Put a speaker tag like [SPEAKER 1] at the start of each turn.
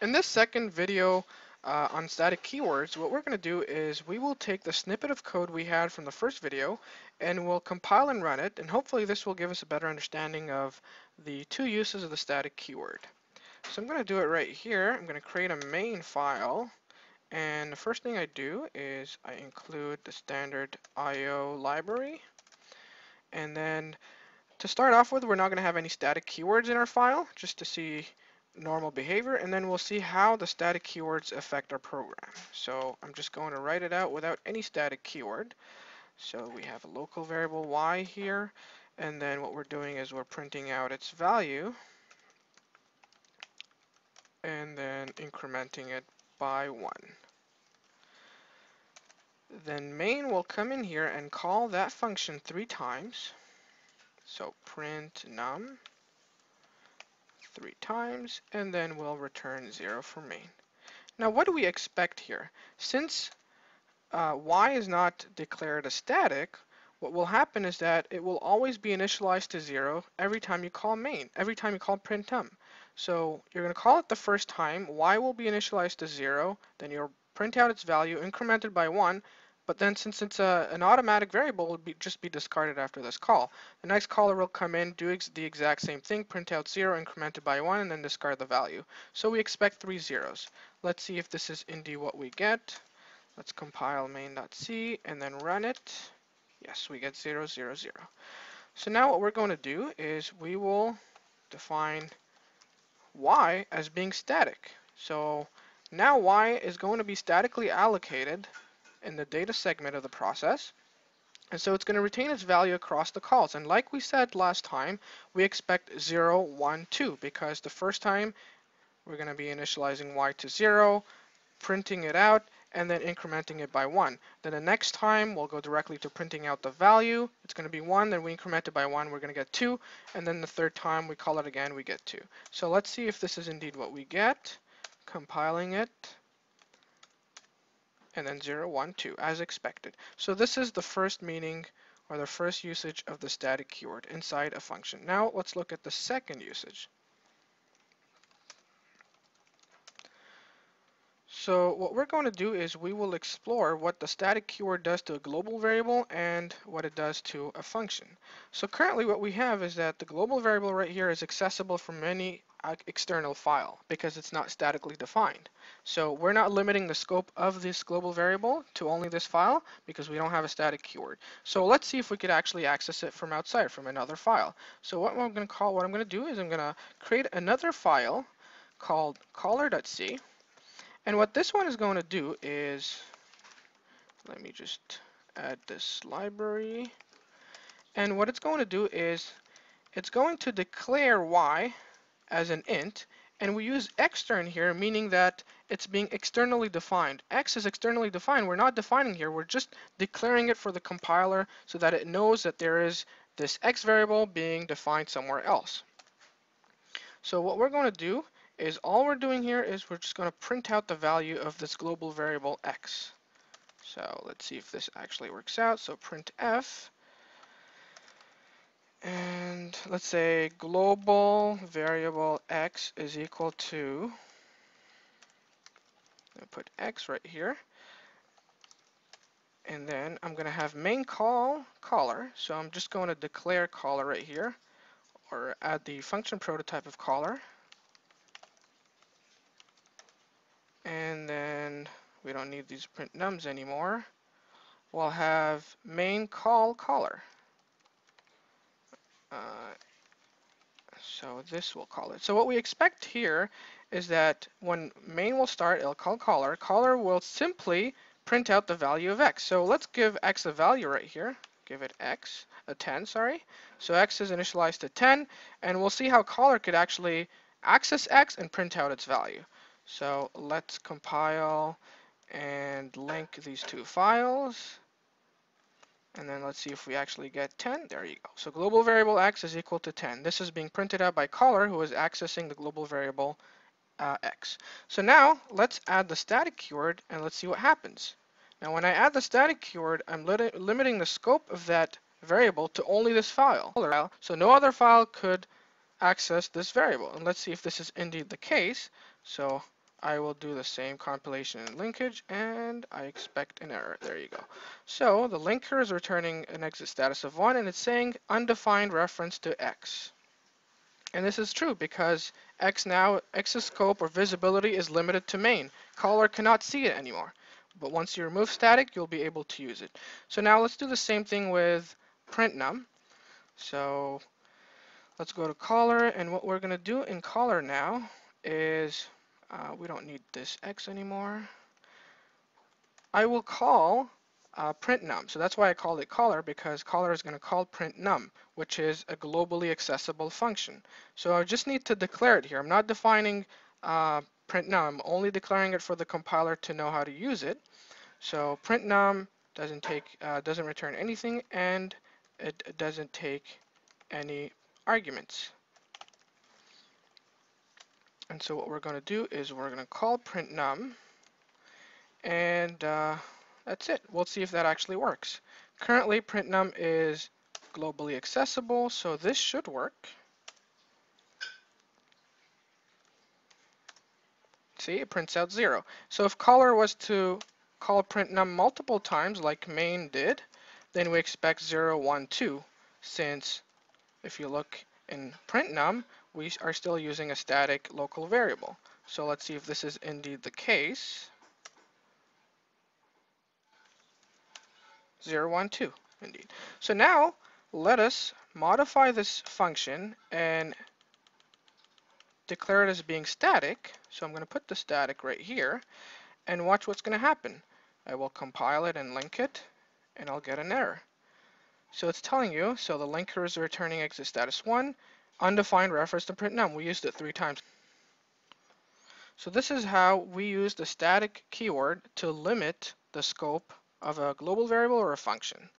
[SPEAKER 1] In this second video uh, on static keywords, what we're going to do is we will take the snippet of code we had from the first video and we'll compile and run it and hopefully this will give us a better understanding of the two uses of the static keyword. So I'm going to do it right here. I'm going to create a main file and the first thing I do is I include the standard IO library and then to start off with we're not going to have any static keywords in our file just to see normal behavior and then we'll see how the static keywords affect our program. So I'm just going to write it out without any static keyword. So we have a local variable y here and then what we're doing is we're printing out its value and then incrementing it by 1. Then main will come in here and call that function three times. So print num three times, and then we'll return zero for main. Now what do we expect here? Since uh, y is not declared a static, what will happen is that it will always be initialized to zero every time you call main, every time you call print num. So you're going to call it the first time, y will be initialized to zero, then you'll print out its value incremented by one, but then since it's a, an automatic variable, it will be, just be discarded after this call. The next caller will come in, do ex the exact same thing, print out 0, incremented by 1, and then discard the value. So we expect three zeros. Let's see if this is indeed what we get. Let's compile main.c and then run it. Yes, we get 0, 0, 0. So now what we're going to do is we will define y as being static. So now y is going to be statically allocated in the data segment of the process. And so it's going to retain its value across the calls. And like we said last time, we expect 0, 1, 2 because the first time we're going to be initializing y to 0, printing it out, and then incrementing it by 1. Then the next time we'll go directly to printing out the value. It's going to be 1, then we increment it by 1, we're going to get 2, and then the third time we call it again, we get 2. So let's see if this is indeed what we get. Compiling it and then 0, 1, 2, as expected. So this is the first meaning or the first usage of the static keyword inside a function. Now let's look at the second usage. So what we're going to do is we will explore what the static keyword does to a global variable and what it does to a function. So currently what we have is that the global variable right here is accessible from any uh, external file because it's not statically defined. So we're not limiting the scope of this global variable to only this file because we don't have a static keyword. So let's see if we could actually access it from outside, from another file. So what I'm going to call, what I'm going to do is I'm going to create another file called caller.c and what this one is going to do is, let me just add this library. And what it's going to do is, it's going to declare y as an int, and we use extern here, meaning that it's being externally defined. X is externally defined. We're not defining here. We're just declaring it for the compiler so that it knows that there is this X variable being defined somewhere else. So what we're going to do is all we're doing here is we're just going to print out the value of this global variable x. So let's see if this actually works out. So printf, and let's say global variable x is equal to, I put x right here, and then I'm going to have main call caller. So I'm just going to declare caller right here, or add the function prototype of caller. and then we don't need these print nums anymore. We'll have main call caller. Uh, so this will call it. So what we expect here is that when main will start it'll call caller. Caller will simply print out the value of x. So let's give x a value right here. Give it x a 10 sorry. So x is initialized to 10 and we'll see how caller could actually access x and print out its value. So let's compile and link these two files. And then let's see if we actually get 10. There you go. So global variable x is equal to 10. This is being printed out by caller who is accessing the global variable uh, x. So now let's add the static keyword and let's see what happens. Now when I add the static keyword, I'm limiting the scope of that variable to only this file. So no other file could access this variable. And let's see if this is indeed the case. So I will do the same compilation and linkage, and I expect an error. There you go. So the linker is returning an exit status of 1, and it's saying undefined reference to x. And this is true because x now, x's scope or visibility is limited to main. Caller cannot see it anymore. But once you remove static, you'll be able to use it. So now let's do the same thing with print num. So let's go to caller, and what we're going to do in caller now is uh, we don't need this x anymore. I will call uh, print num. So that's why I called it caller because caller is going to call print num, which is a globally accessible function. So I just need to declare it here. I'm not defining uh, print num. I'm only declaring it for the compiler to know how to use it. So print num doesn't take uh, doesn't return anything and it doesn't take any arguments. And so what we're going to do is we're going to call print num, and uh, that's it. We'll see if that actually works. Currently, print num is globally accessible, so this should work. See, it prints out zero. So if caller was to call print num multiple times like main did, then we expect 0, 1, 2, since if you look in print num, we are still using a static local variable. So let's see if this is indeed the case. 0, 1, 2, indeed. So now let us modify this function and declare it as being static. So I'm going to put the static right here and watch what's going to happen. I will compile it and link it and I'll get an error. So it's telling you, so the linker is returning exit status 1, undefined reference to print num. We used it three times. So this is how we use the static keyword to limit the scope of a global variable or a function.